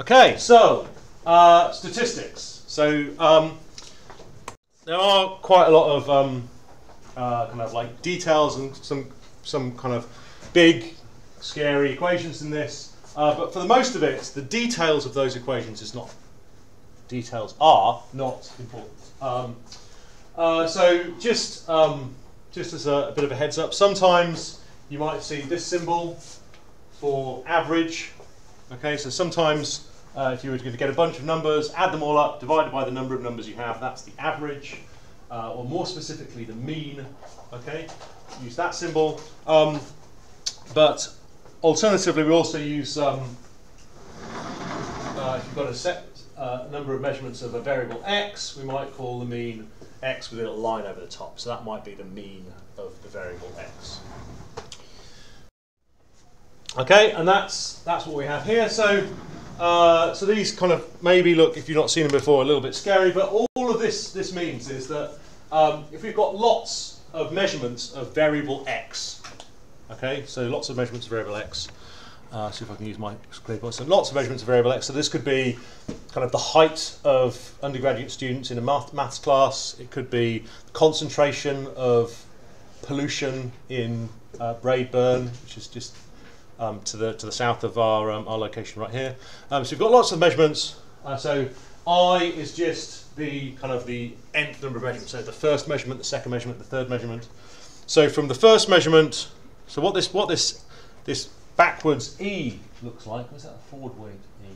Okay, so uh, statistics. So um, there are quite a lot of um, uh, kind of like details and some some kind of big, scary equations in this. Uh, but for the most of it, the details of those equations is not details are not important. Um, uh, so just um, just as a, a bit of a heads up, sometimes you might see this symbol for average. Okay, so sometimes uh, if you were to get a bunch of numbers, add them all up, divided by the number of numbers you have, that's the average, uh, or more specifically, the mean. Okay, use that symbol. Um, but alternatively, we also use, um, uh, if you've got a set uh, number of measurements of a variable x, we might call the mean x with a little line over the top. So that might be the mean of the variable x. Okay, and that's that's what we have here. So uh, so these kind of maybe look, if you've not seen them before, a little bit scary, but all, of this this means is that um, if we've got lots of measurements of variable x, okay, so lots of measurements of variable x, uh, see if I can use my point. So lots of measurements of variable x. So this could be kind of the height of undergraduate students in a math, maths class. It could be concentration of pollution in uh, Braidburn, which is just um, to the to the south of our um, our location right here. Um, so we've got lots of measurements. Uh, so I is just the kind of the nth number of measurements. So the first measurement, the second measurement, the third measurement. So from the first measurement, so what this what this this backwards e looks like. Was that a forward e?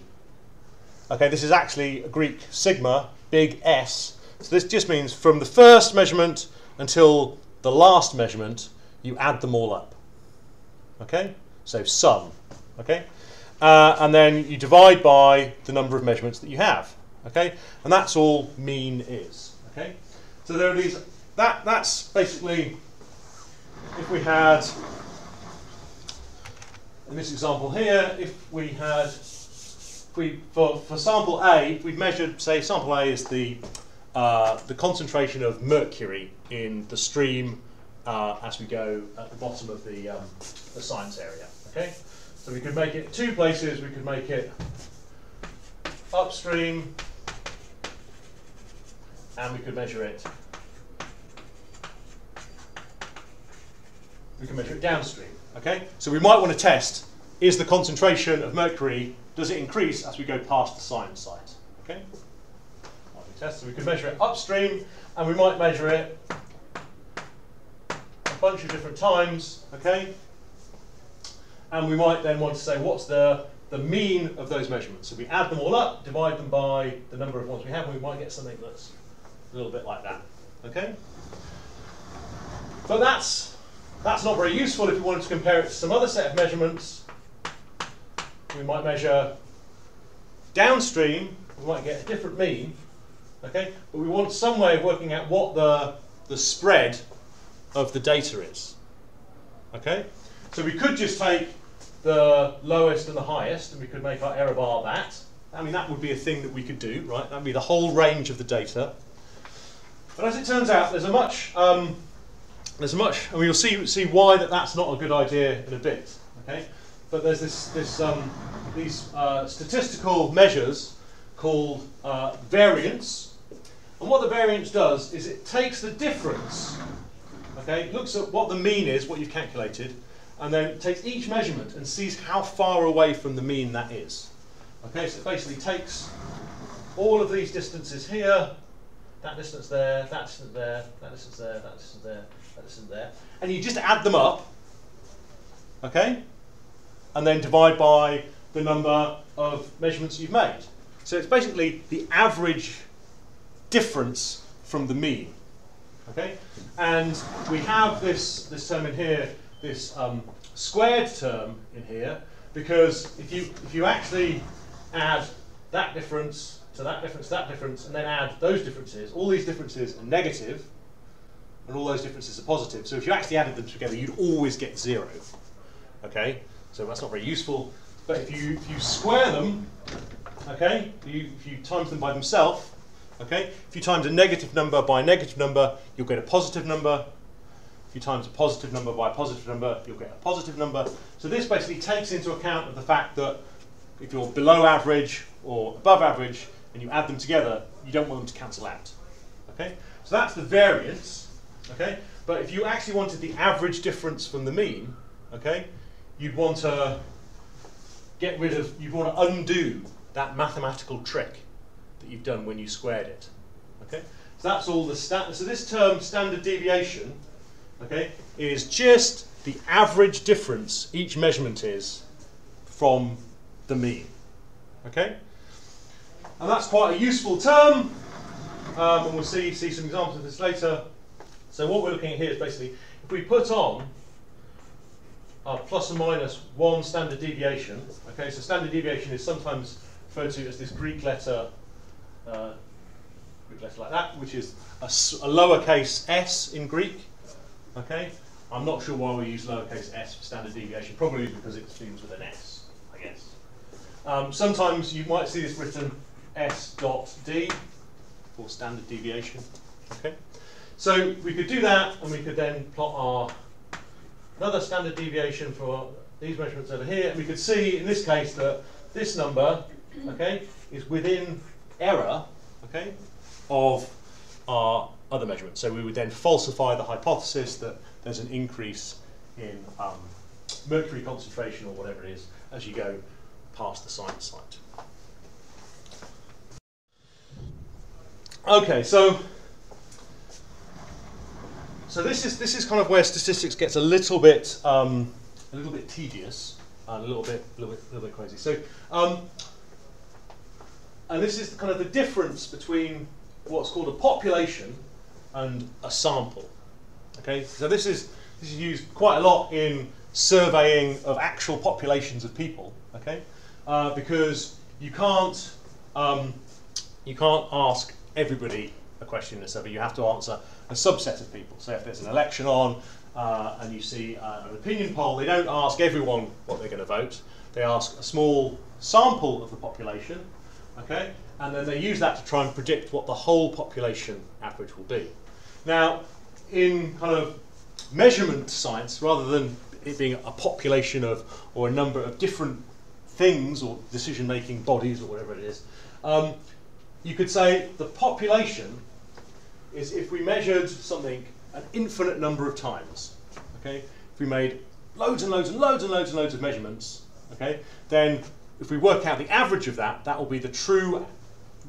Okay, this is actually a Greek sigma, big S. So this just means from the first measurement until the last measurement, you add them all up. Okay? So sum, okay? Uh, and then you divide by the number of measurements that you have, okay? And that's all mean is, okay? So there are these, that, that's basically, if we had, in this example here, if we had, if we, for, for sample A, we've measured, say sample A is the, uh, the concentration of mercury in the stream uh, as we go at the bottom of the, um, the science area. Okay, so we could make it two places. We could make it upstream, and we could measure it. We can measure it downstream. Okay, so we might want to test: is the concentration of mercury does it increase as we go past the science site? Okay, test. So we could measure it upstream, and we might measure it a bunch of different times. Okay, and we might then want to say what's the, the mean of those measurements. So we add them all up, divide them by the number of ones we have, and we might get something that's a little bit like that. Okay? But that's, that's not very useful if we wanted to compare it to some other set of measurements. We might measure downstream, we might get a different mean, okay? But we want some way of working out what the, the spread of the data is, okay? So we could just take the lowest and the highest, and we could make our error bar that. I mean, that would be a thing that we could do, right? That would be the whole range of the data. But as it turns out, there's a much, um, there's a much, and we'll see see why that that's not a good idea in a bit. Okay, but there's this this um, these uh, statistical measures called uh, variance, and what the variance does is it takes the difference. Okay, looks at what the mean is, what you've calculated, and then takes each measurement and sees how far away from the mean that is. Okay, so it basically takes all of these distances here, that distance there, that distance there, that distance there, that distance there, that distance there, and you just add them up, okay, and then divide by the number of measurements you've made. So it's basically the average difference from the mean, okay, and we have this, this term in here this um, squared term in here because if you if you actually add that difference to that difference, that difference, and then add those differences, all these differences are negative, and all those differences are positive. So if you actually added them together, you'd always get zero. Okay, so that's not very useful. But if you if you square them, okay, you, if you times them by themselves, okay, if you times a negative number by a negative number, you'll get a positive number you times a positive number by a positive number, you'll get a positive number. So this basically takes into account of the fact that if you're below average or above average and you add them together, you don't want them to cancel out. Okay? So that's the variance. Okay? But if you actually wanted the average difference from the mean, okay, you'd want to get rid of, you'd want to undo that mathematical trick that you've done when you squared it. Okay? So that's all the stat. So this term, standard deviation, okay, is just the average difference each measurement is from the mean. Okay? And that's quite a useful term. Um, and we'll see, see some examples of this later. So what we're looking at here is basically, if we put on a plus or minus one standard deviation, okay, so standard deviation is sometimes referred to as this Greek letter, uh, Greek letter like that, which is a, a lowercase s in Greek, okay. I'm not sure why we use lowercase s for standard deviation, probably because it begins with an s, I guess. Um, sometimes you might see this written s dot d for standard deviation, okay. So we could do that, and we could then plot our another standard deviation for these measurements over here, and we could see in this case that this number, okay, is within error, okay, of our other measurements. So we would then falsify the hypothesis that there's an increase in um, mercury concentration or whatever it is as you go past the science site. Okay, so so this is this is kind of where statistics gets a little bit um, a little bit tedious and a little bit a little bit, little bit crazy. So um, and this is kind of the difference between what's called a population and a sample. Okay, so this is this is used quite a lot in surveying of actual populations of people. Okay, uh, because you can't um, you can't ask everybody a question in a survey. You have to answer a subset of people. So if there's an election on uh, and you see uh, an opinion poll, they don't ask everyone what they're going to vote. They ask a small sample of the population, okay, and then they use that to try and predict what the whole population average will be. Now, in kind of measurement science, rather than it being a population of or a number of different things or decision-making bodies or whatever it is, um, you could say the population is if we measured something an infinite number of times, okay, if we made loads and loads and loads and loads and loads of measurements, okay, then if we work out the average of that, that will be the true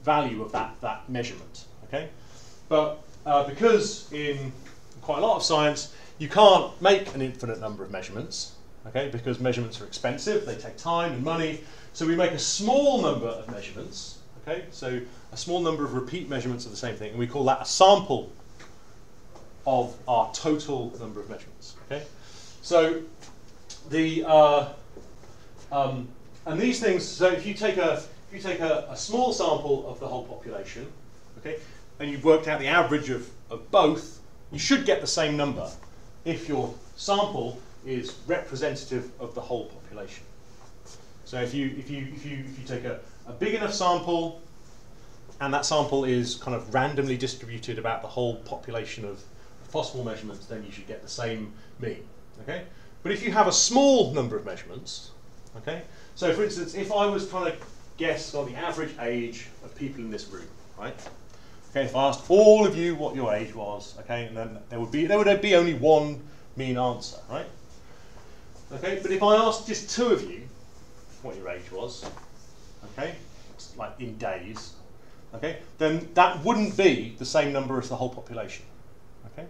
value of that, that measurement, okay? Uh, because in quite a lot of science, you can't make an infinite number of measurements, okay, because measurements are expensive, they take time and money, so we make a small number of measurements, okay, so a small number of repeat measurements of the same thing, and we call that a sample of our total number of measurements. Okay, so the uh, um, and these things. So if you take a if you take a, a, small sample of the whole population, okay, and you've worked out the average of, of both, you should get the same number if your sample is representative of the whole population. So if you if you if you if you take a, a big enough sample and that sample is kind of randomly distributed about the whole population of possible measurements, then you should get the same mean. Okay? But if you have a small number of measurements, okay, so for instance, if I was trying to guess on the average age of people in this room, right? Okay, if I asked all of you what your age was, okay, and then there would be there would be only one mean answer, right? Okay, but if I asked just two of you what your age was, okay, like in days, okay, then that wouldn't be the same number as the whole population. Okay?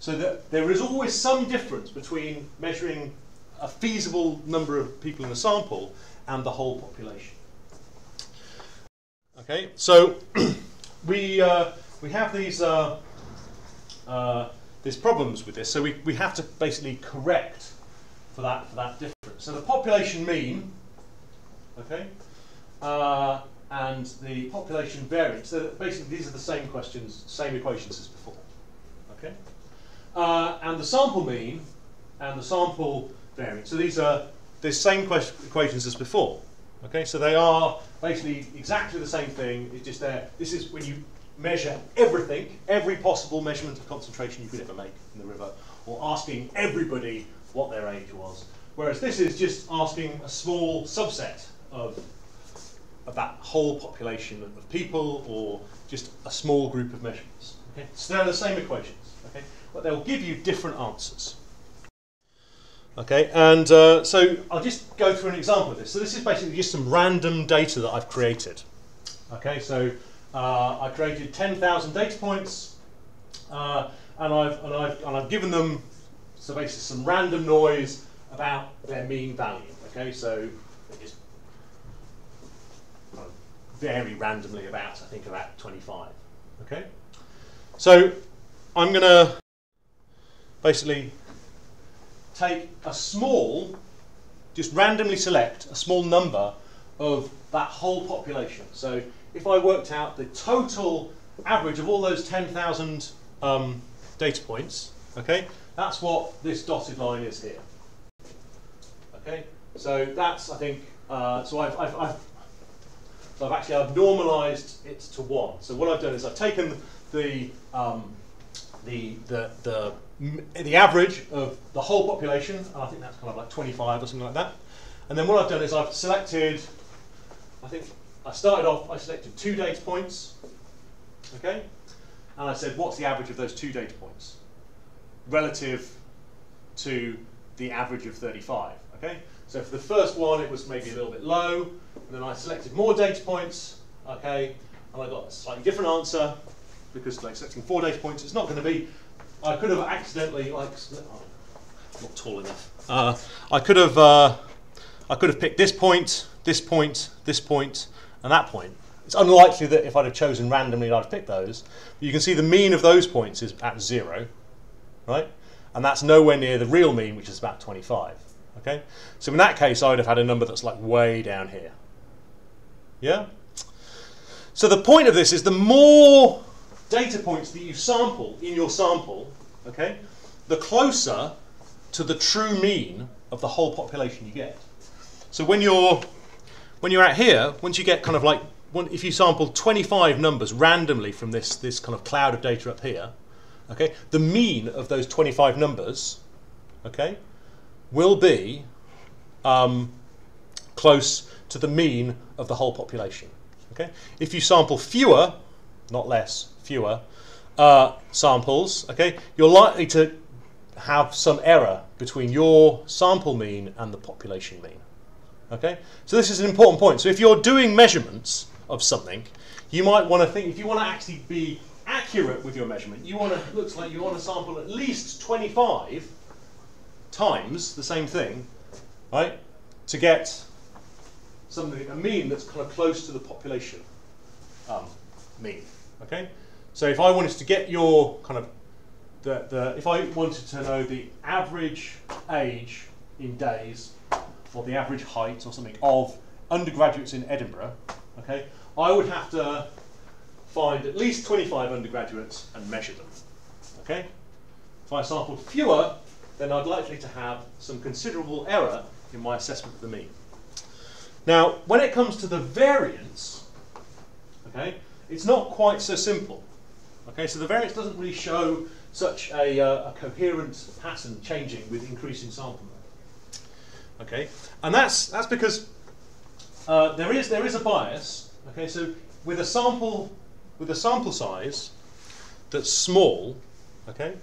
So that there is always some difference between measuring a feasible number of people in a sample and the whole population. Okay, so we, uh, we have these, uh, uh, these problems with this, so we, we have to basically correct for that, for that difference. So the population mean, okay, uh, and the population variance. So basically, these are the same questions, same equations as before. Okay, uh, and the sample mean and the sample variance. So these are the same equations as before. Okay, so they are basically exactly the same thing. It's just there. This is when you measure everything, every possible measurement of concentration you could ever make in the river, or asking everybody what their age was. Whereas this is just asking a small subset of of that whole population of people or just a small group of measurements. Okay? So they're the same equations, okay? but they'll give you different answers. Okay, and uh, so I'll just go through an example of this. So this is basically just some random data that I've created. Okay, so uh, I created 10,000 data points, uh, and, I've, and, I've, and I've given them so basically some random noise about their mean value. Okay, so they just vary randomly about, I think, about 25. Okay, so I'm going to basically take a small, just randomly select a small number of that whole population. So if I worked out the total average of all those 10,000 um, data points, okay, that's what this dotted line is here. Okay, so that's I think uh, so I've, I've, I've so I've actually I've normalised it to one. So what I've done is I've taken the um, the the the the average of the whole population, and I think that's kind of like 25 or something like that. And then what I've done is I've selected, I think I started off, I selected two data points, okay? And I said, what's the average of those two data points relative to the average of 35, okay? So for the first one, it was maybe a little bit low, and then I selected more data points, okay? And I got a slightly different answer, because like selecting four data points, it's not going to be I could have accidentally like oh, not tall enough. Uh, I could have uh, I could have picked this point, this point, this point, and that point. It's unlikely that if I'd have chosen randomly, I'd have picked those. But you can see the mean of those points is at zero, right? And that's nowhere near the real mean, which is about 25. Okay, so in that case, I would have had a number that's like way down here. Yeah. So the point of this is the more data points that you sample in your sample, okay, the closer to the true mean of the whole population you get. So when you're when you're out here, once you get kind of like if you sample 25 numbers randomly from this this kind of cloud of data up here, okay, the mean of those 25 numbers, okay, will be um, close to the mean of the whole population. Okay, if you sample fewer, not less, fewer uh, samples, okay, you're likely to have some error between your sample mean and the population mean. Okay, so this is an important point. So if you're doing measurements of something, you might want to think if you want to actually be accurate with your measurement, you want to looks like you want to sample at least 25 times the same thing, right, to get something a mean that's kind of close to the population um, mean. Okay. So if I wanted to get your kind of the, the if I wanted to know the average age in days or the average height or something of undergraduates in Edinburgh, okay, I would have to find at least 25 undergraduates and measure them. Okay? If I sampled fewer, then I'd likely to have some considerable error in my assessment of the mean. Now, when it comes to the variance, okay, it's not quite so simple. Okay, so the variance doesn't really show such a, uh, a coherent pattern changing with increasing sample number. Okay, and that's that's because uh, there is there is a bias. Okay, so with a sample with a sample size that's small, okay,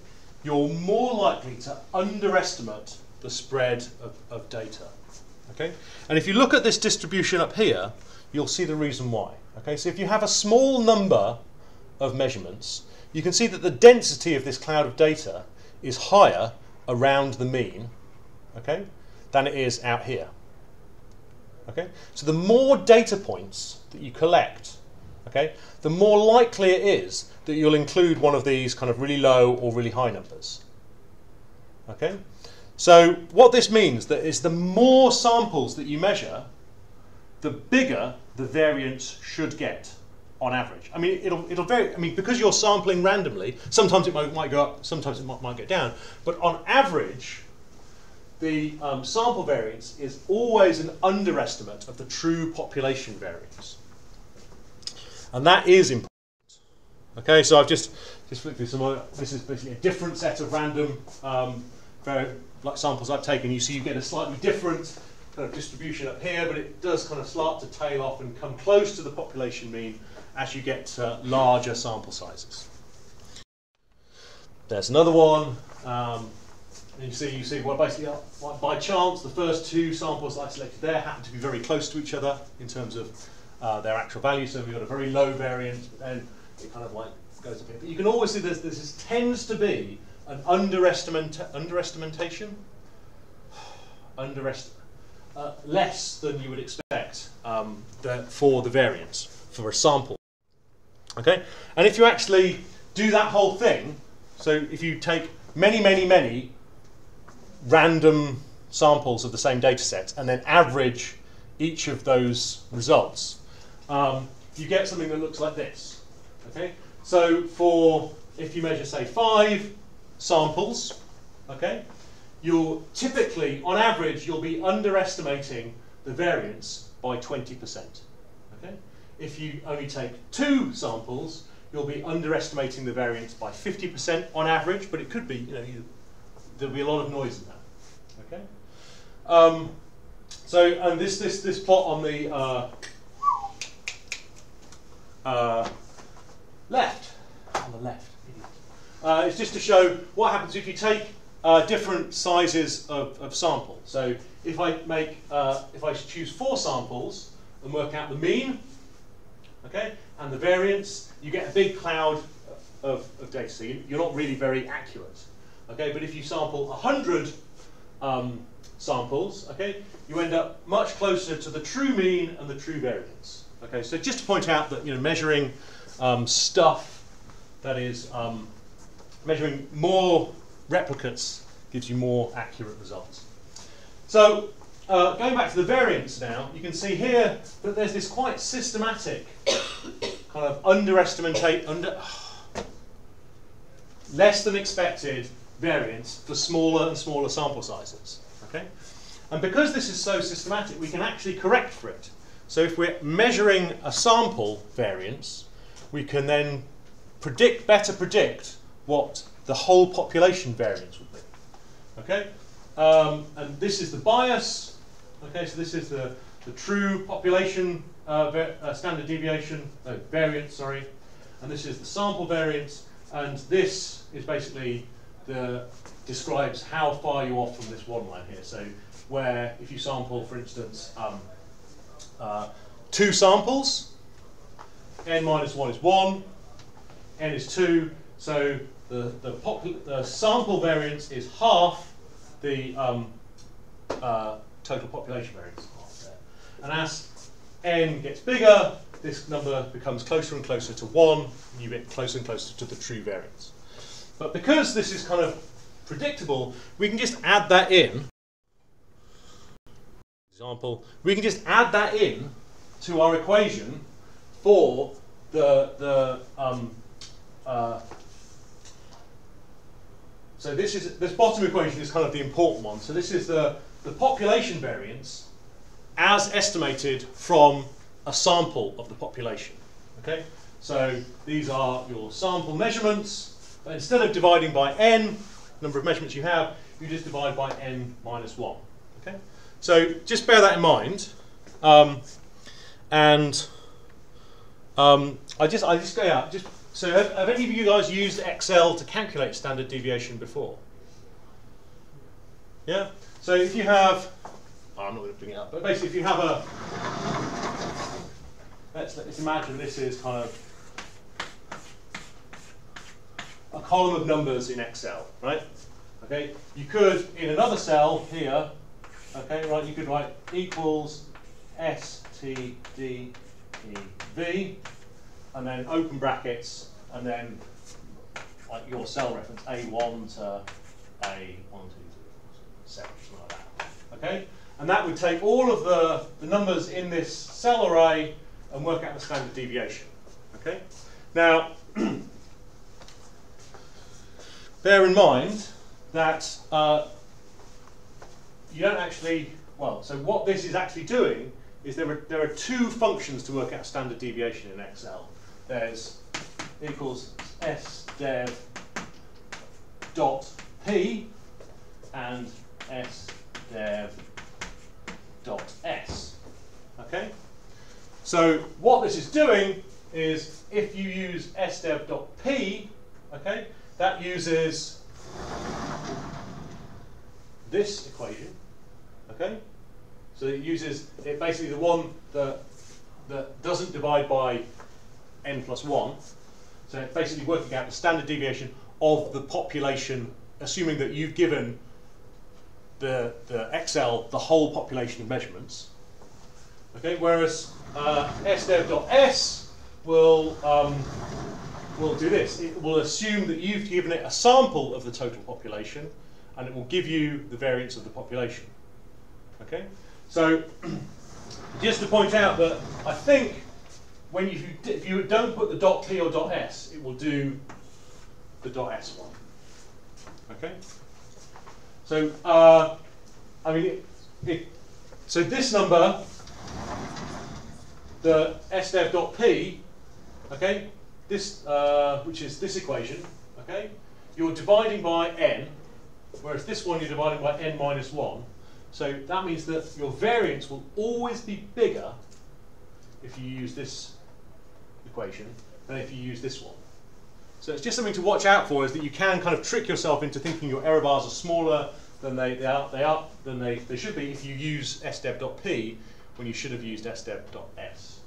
you're more likely to underestimate the spread of, of data. Okay, and if you look at this distribution up here, you'll see the reason why. Okay, so if you have a small number of measurements, you can see that the density of this cloud of data is higher around the mean, okay, than it is out here. Okay, so the more data points that you collect, okay, the more likely it is that you'll include one of these kind of really low or really high numbers. Okay, so what this means that is the more samples that you measure, the bigger the variance should get on average. I mean, it'll, it'll vary. I mean, because you're sampling randomly, sometimes it might, might go up, sometimes it might, might get down. But on average, the um, sample variance is always an underestimate of the true population variance. And that is important. Okay, so I've just, just flipped through some more. This is basically a different set of random um, like samples I've taken. You see you get a slightly different kind of distribution up here, but it does kind of start to tail off and come close to the population mean as you get to larger sample sizes. There's another one. Um, and you see, you see, well, basically, uh, by chance, the first two samples I selected there happen to be very close to each other in terms of uh, their actual value. So we've got a very low variance, but then it kind of like goes a bit. But you can always see there's, this tends to be an underestimate, underestimation, underest, uh, less than you would expect um, the, for the variance for a sample. Okay, and if you actually do that whole thing, so if you take many, many, many random samples of the same data set and then average each of those results, um, you get something that looks like this. Okay, so for if you measure say five samples, okay, you'll typically, on average, you'll be underestimating the variance by 20%. Okay, if you only take two samples, you'll be underestimating the variance by 50% on average, but it could be, you know, you, there'll be a lot of noise in that. Okay. Um, so, and this this this plot on the uh, uh, left, on the left, uh, is just to show what happens if you take uh, different sizes of, of sample. So, if I make, uh, if I choose four samples and work out the mean, okay, and the variance, you get a big cloud of, of data. So you, are not really very accurate. Okay, but if you sample 100 um, samples, okay, you end up much closer to the true mean and the true variance. Okay, so just to point out that you know measuring um, stuff that is um, measuring more replicates gives you more accurate results. So uh, going back to the variance now, you can see here that there's this quite systematic kind of underestimate, under, less than expected variance for smaller and smaller sample sizes. Okay? And because this is so systematic, we can actually correct for it. So if we're measuring a sample variance, we can then predict, better predict what the whole population variance would be. Okay? Um, and this is the bias Okay, so this is the, the true population uh, uh, standard deviation, no, variance, sorry, and this is the sample variance, and this is basically the describes how far you're off from this one line here. So where if you sample, for instance, um, uh, two samples, n minus 1 is 1, n is 2, so the, the, the sample variance is half the um, uh, total population variance there. And as n gets bigger, this number becomes closer and closer to 1, and you get closer and closer to the true variance. But because this is kind of predictable, we can just add that in. Example, we can just add that in to our equation for the, the um, uh, so this is this bottom equation is kind of the important one. So this is the the population variance as estimated from a sample of the population. Okay, so these are your sample measurements. But instead of dividing by n, number of measurements you have, you just divide by n minus 1. Okay, so just bear that in mind. Um, and um, I just I just go out. Just so have, have any of you guys used Excel to calculate standard deviation before? Yeah. So if you have, oh, I'm not going to bring it up, but basically if you have a, let's, let's imagine this is kind of a column of numbers in Excel, right? Okay, you could, in another cell here, okay, right, you could write equals S, T, D, E, V, and then open brackets, and then like your cell reference A1 to A1, 2, 3, 7, something like that. Okay? And that would take all of the, the numbers in this cell array and work out the standard deviation. Okay? Now, bear in mind that uh, you don't actually, well, so what this is actually doing is there are, there are two functions to work out standard deviation in Excel. There's equals sdev dot p and s dev dot s. Okay? So what this is doing is if you use sdev dot p, okay, that uses this equation, okay? So it uses it basically the one that that doesn't divide by n plus 1. So it's basically working out the standard deviation of the population, assuming that you've given the, the Excel the whole population of measurements. Okay, whereas uh, sdev.s will, um, will do this. It will assume that you've given it a sample of the total population and it will give you the variance of the population. Okay, so just to point out that I think when you, if you don't put the dot p or dot s, it will do the dot s one. Okay. So uh, I mean, it, it, so this number, the sdev dot p, okay, this uh, which is this equation, okay, you're dividing by n, whereas this one you're dividing by n minus one. So that means that your variance will always be bigger if you use this equation than if you use this one. So it's just something to watch out for is that you can kind of trick yourself into thinking your error bars are smaller than they, they are, they are than they, they should be if you use sdev.p when you should have used sdev.s.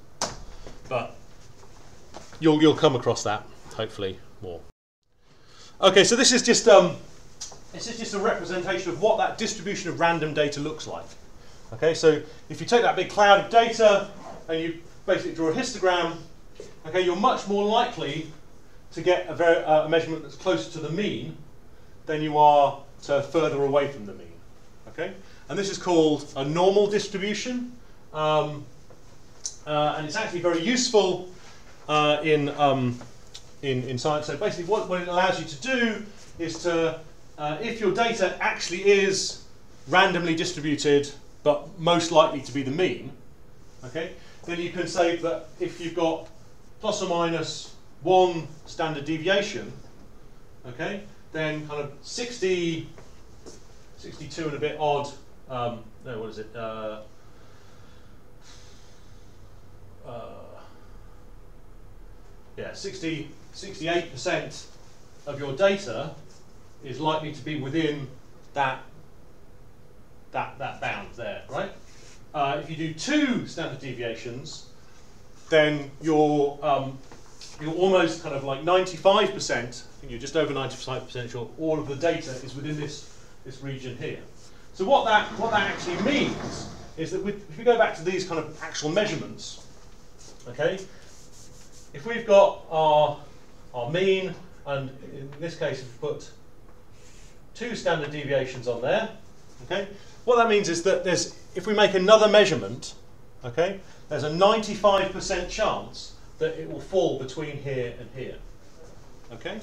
But you'll you'll come across that hopefully more. Okay, so this is just um, this is just a representation of what that distribution of random data looks like. Okay, so if you take that big cloud of data and you basically draw a histogram, okay, you're much more likely to get a, uh, a measurement that's closer to the mean than you are to further away from the mean. Okay, and this is called a normal distribution, um, uh, and it's actually very useful uh, in, um, in in science. So basically, what, what it allows you to do is to uh, if your data actually is randomly distributed, but most likely to be the mean, okay, then you can say that if you've got plus or minus one standard deviation, okay, then kind of 60, 62 and a bit odd, um, no, what is it? Uh, uh, yeah, 60, 68% of your data is likely to be within that that that bound there, right? Uh, if you do two standard deviations, then you're um, you're almost kind of like 95%. I think you're just over 95% sure all of the data is within this this region here. So what that what that actually means is that with, if we go back to these kind of actual measurements, okay, if we've got our our mean, and in this case, if we put two standard deviations on there. Okay, what that means is that there's if we make another measurement, okay, there's a 95% chance that it will fall between here and here. Okay,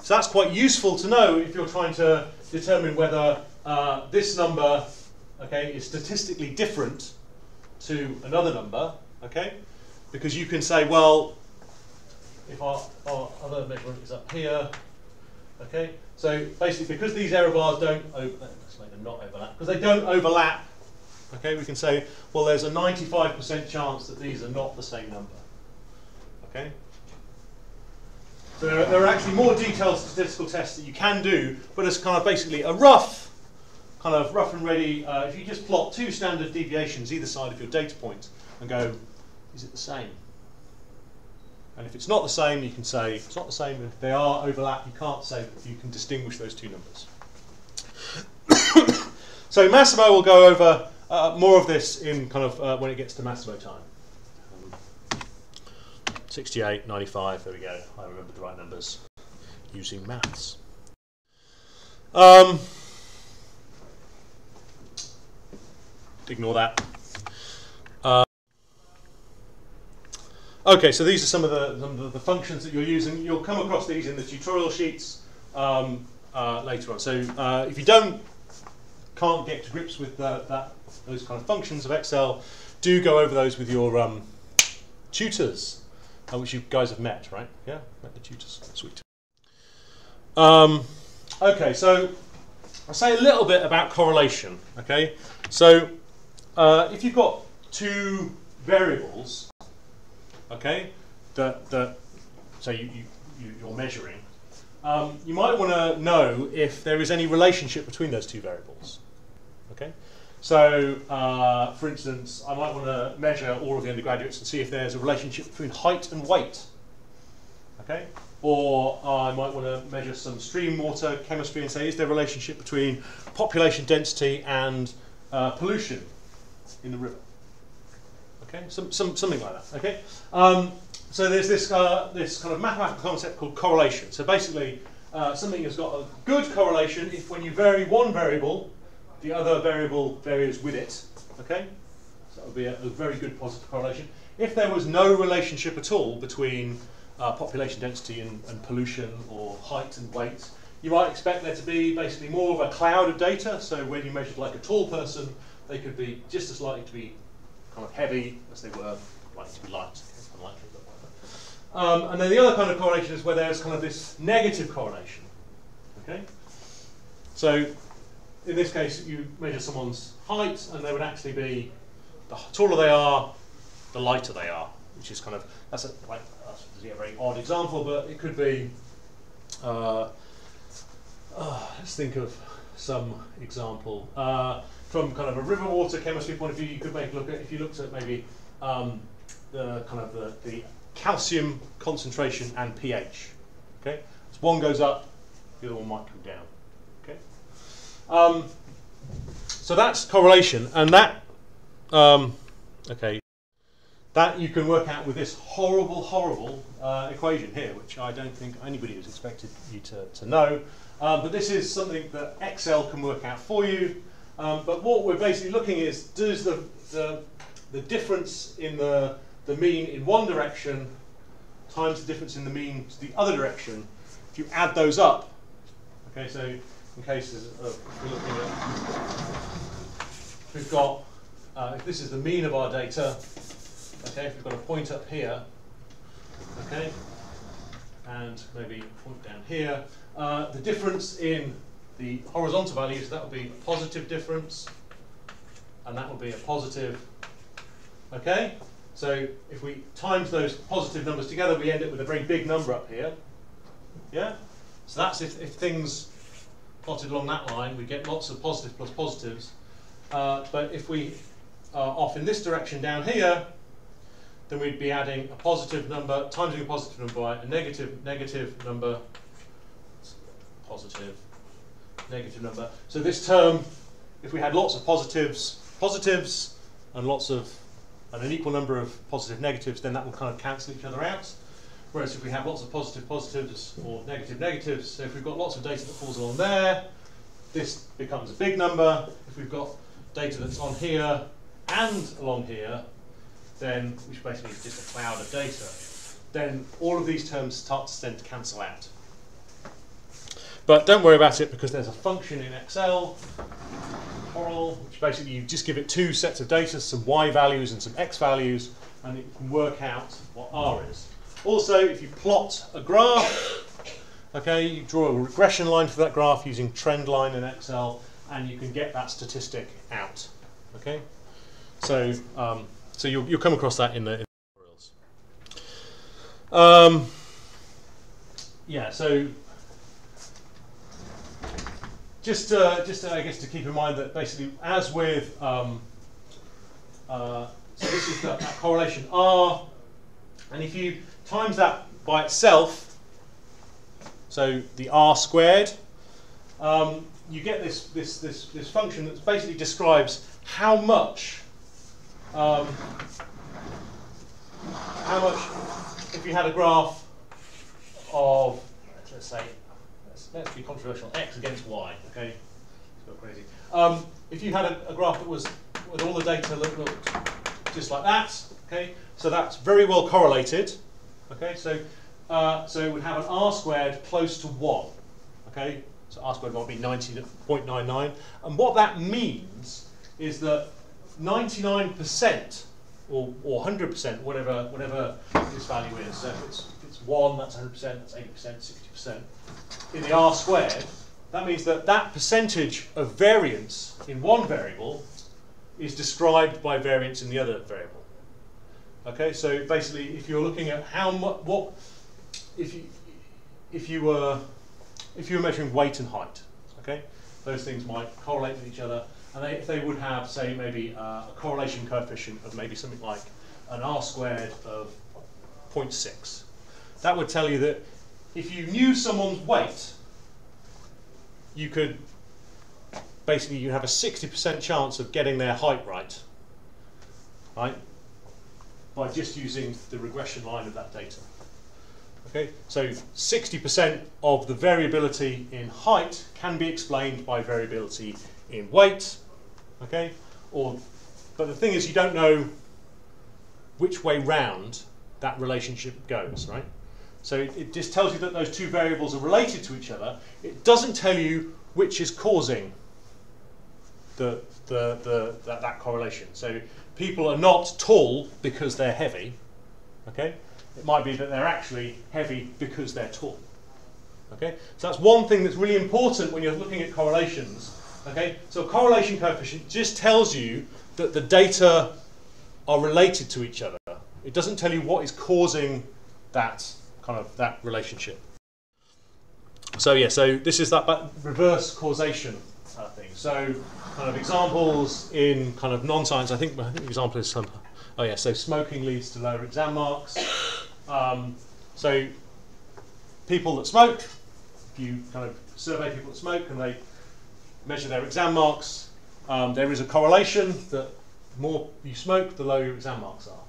so that's quite useful to know if you're trying to determine whether uh, this number, okay, is statistically different to another number. Okay, because you can say, well, if our, our other measurement is up here, okay, so basically, because these error bars don't, let's make them not overlap, because they don't overlap, okay, we can say, well, there's a 95% chance that these are not the same number. Okay? So there are, there are actually more detailed statistical tests that you can do, but it's kind of basically a rough, kind of rough and ready, uh, if you just plot two standard deviations either side of your data point and go, is it the same? And if it's not the same, you can say it's not the same. If they are overlap, you can't say that you can distinguish those two numbers. so Massimo will go over uh, more of this in kind of uh, when it gets to Massimo time. Um, 68, 95, there we go. I remember the right numbers using maths. Um, ignore that. Okay, so these are some of the, of the functions that you're using. You'll come across these in the tutorial sheets um, uh, later on. So uh, if you don't can't get to grips with that, those kind of functions of Excel, do go over those with your um, tutors, which you guys have met, right? Yeah, met the tutors. Sweet. Um, okay, so I'll say a little bit about correlation. Okay, so uh, if you've got two variables, okay, that, that so you, you, you're measuring, um, you might want to know if there is any relationship between those two variables. Okay, so uh, for instance, I might want to measure all of the undergraduates and see if there's a relationship between height and weight. Okay, or I might want to measure some stream water chemistry and say, is there a relationship between population density and uh, pollution in the river? Okay, some, some, something like that. Okay, um, so there's this, uh, this kind of mathematical concept called correlation. So basically, uh, something has got a good correlation if when you vary one variable, the other variable varies with it. Okay, so that would be a, a very good positive correlation. If there was no relationship at all between uh, population density and, and pollution or height and weight, you might expect there to be basically more of a cloud of data. So when you measured like a tall person, they could be just as likely to be kind of heavy as they were likely to be light. Unlikely, um, and then the other kind of correlation is where there's kind of this negative correlation. Okay? So in this case, you measure someone's height, and they would actually be the taller they are, the lighter they are, which is kind of that's a like that's a very odd example, but it could be. Uh, uh, let's think of some example uh, from kind of a river water chemistry point of view. You could make look at if you looked at maybe um, the kind of the, the calcium concentration and pH. Okay, so one goes up, the other one might come down. Um, so that's correlation, and that um, okay, that you can work out with this horrible, horrible uh, equation here, which I don't think anybody has expected you to, to know. Um, but this is something that Excel can work out for you. Um, but what we're basically looking is, does the, the, the difference in the the mean in one direction times the difference in the mean to the other direction, if you add those up, okay, so in cases of, we're looking at, we've got, uh, if this is the mean of our data, okay, if we've got a point up here, okay, and maybe a point down here, uh, the difference in the horizontal values, that would be a positive difference, and that would be a positive, okay? So if we times those positive numbers together, we end up with a very big number up here. Yeah? So that's if, if things plotted along that line, we get lots of positive plus positives. Uh, but if we are off in this direction down here, then we'd be adding a positive number, times a positive number by a negative, negative number, positive, negative number. So this term, if we had lots of positives, positives, and lots of and an equal number of positive negatives, then that will kind of cancel each other out. Whereas if we have lots of positive positives or negative negatives, so if we've got lots of data that falls along there, this becomes a big number. If we've got data that's on here and along here, then, which basically is just a cloud of data, then all of these terms start to tend to cancel out. But don't worry about it because there's a function in Excel CORREL, which basically you just give it two sets of data, some y values and some x values, and it can work out what r is. Also, if you plot a graph, okay, you draw a regression line for that graph using trend line in Excel, and you can get that statistic out. Okay, so um, so you'll you'll come across that in the, tutorials. Um, yeah, so just, uh, just uh, I guess to keep in mind that basically, as with, um, uh, so this is the, that correlation R, and if you times that by itself, so the R squared, um, you get this, this, this, this function that basically describes how much, um, how much, if you had a graph of, let's say, let's be controversial, x against y, okay? It's got crazy. Um, if you had a, a, graph that was, with all the data looked, looked just like that, okay? So that's very well correlated, okay? So, uh, so it would have an r squared close to 1, okay? So r squared might be 90.99. And what that means is that 99% or, or 100%, whatever, whatever this value is, so if it's, if it's 1, that's 100%, that's 80%, 60%, in the r squared, that means that that percentage of variance in one variable is described by variance in the other variable. Okay, so basically, if you're looking at how much, what, if you, if you were, if you were measuring weight and height, okay, those things might correlate with each other, and they, if they would have, say, maybe uh, a correlation coefficient of maybe something like an r squared of 0.6, that would tell you that if you knew someone's weight, you could basically you have a 60% chance of getting their height right, right, by just using the regression line of that data. Okay, so 60% of the variability in height can be explained by variability in weight. Okay, or but the thing is, you don't know which way round that relationship goes, right? So it, it just tells you that those two variables are related to each other. It doesn't tell you which is causing the, the, the, that, that correlation. So people are not tall because they're heavy, okay? It might be that they're actually heavy because they're tall. Okay, so that's one thing that's really important when you're looking at correlations. Okay, so a correlation coefficient just tells you that the data are related to each other. It doesn't tell you what is causing that kind of that relationship. So yeah, so this is that reverse causation uh, thing. So kind of examples in kind of non-science. I think I think the example is some. Oh yeah, so smoking leads to lower exam marks. Um, so people that smoke, if you kind of survey people that smoke and they measure their exam marks, um, there is a correlation that the more you smoke, the lower your exam marks are.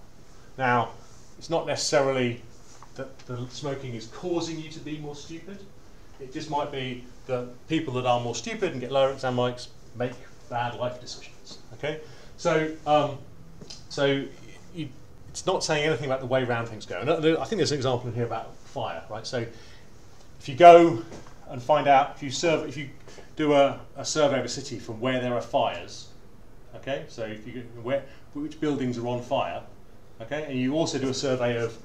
Now, it's not necessarily that the smoking is causing you to be more stupid. It just might be that people that are more stupid and get lower exam marks make bad life decisions. Okay, so um, so you, it's not saying anything about the way round things go. And I think there's an example in here about fire, right? So if you go and find out if you serve if you do a, a survey of a city from where there are fires, okay? So if you where which buildings are on fire, okay, and you also do a survey of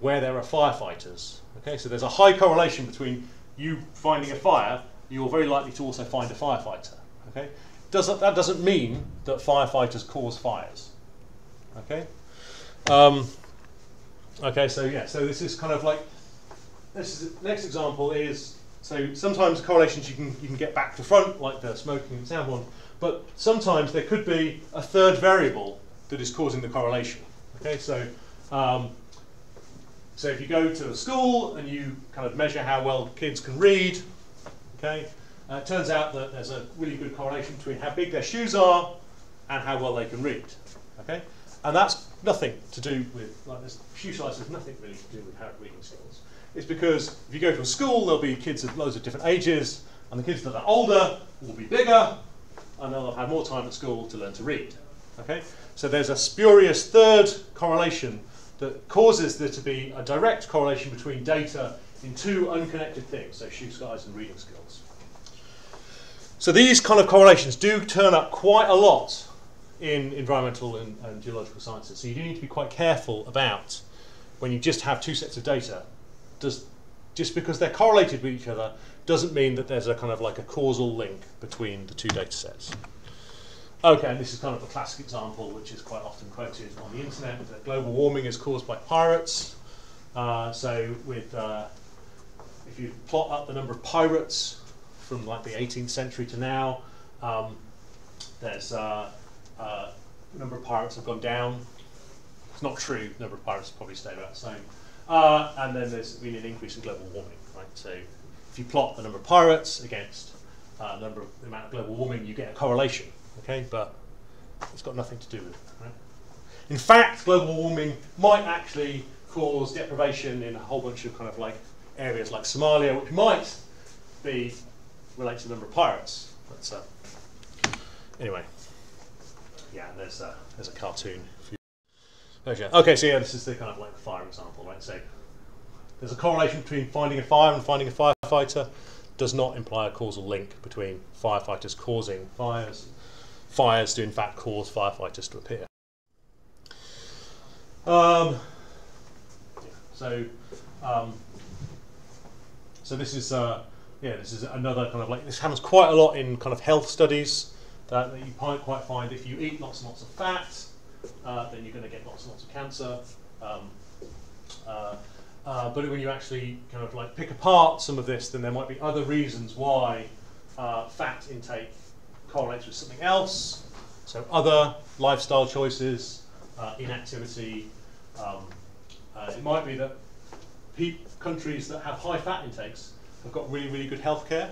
where there are firefighters, okay. So there's a high correlation between you finding a fire. You're very likely to also find a firefighter, okay. Doesn't, that doesn't mean that firefighters cause fires. Okay. Um, okay. So yeah. So this is kind of like this is next example is so sometimes correlations you can you can get back to front like the smoking and sound one, but sometimes there could be a third variable that is causing the correlation. Okay. So um, so if you go to a school and you kind of measure how well kids can read, okay, uh, it turns out that there's a really good correlation between how big their shoes are and how well they can read. Okay, and that's nothing to do with like this shoe size has nothing really to do with how reading skills. It's because if you go to a school, there'll be kids of loads of different ages, and the kids that are older will be bigger, and they'll have more time at school to learn to read. Okay, so there's a spurious third correlation that causes there to be a direct correlation between data in two unconnected things, so shoe size and reading skills. So these kind of correlations do turn up quite a lot in environmental and, and, geological sciences. So you do need to be quite careful about when you just have two sets of data. Does just because they're correlated with each other doesn't mean that there's a kind of like a causal link between the two data sets. Okay, and this is kind of a classic example, which is quite often quoted on the internet, that global warming is caused by pirates. Uh, so with uh, if you plot up the number of pirates from like the 18th century to now. Um, there's uh, uh, number of pirates have gone down. It's not true. Number of pirates probably stayed about the same. Uh, and then there's been an increase in global warming. Right. So if you plot the number of pirates against uh, number of the amount of global warming, you get a correlation. Okay, but it's got nothing to do with it. Right? In fact, global warming might actually cause deprivation in a whole bunch of kind of like areas like Somalia, which might be relate to the number of pirates. But uh, anyway, yeah, and there's a, there's a cartoon. Okay, so yeah, this is the kind of like fire example, right? So there's a correlation between finding a fire and finding a firefighter. Does not imply a causal link between firefighters causing fires. Fires do in fact cause firefighters to appear. Um, yeah, so, um, so this is uh, yeah, this is another kind of like this happens quite a lot in kind of health studies. that, that you might quite find if you eat lots and lots of fat, uh, then you're going to get lots and lots of cancer. Um, uh, uh, but when you actually kind of like pick apart some of this, then there might be other reasons why uh, fat intake correlates with something else. So other lifestyle choices, uh, inactivity. Um, uh, it might be that countries that have high fat intakes have got really, really good healthcare.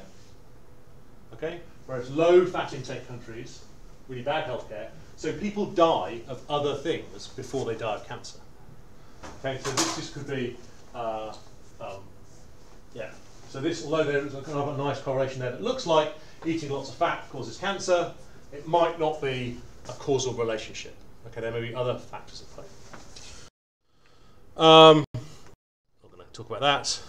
Okay, whereas low fat intake countries, really bad healthcare. So people die of other things before they die of cancer. Okay, so this, this could be, uh, um, yeah. So this, although there's a kind of a nice correlation there that looks like eating lots of fat causes cancer, it might not be a causal relationship. Okay, there may be other factors at play. Um, not going to talk about that.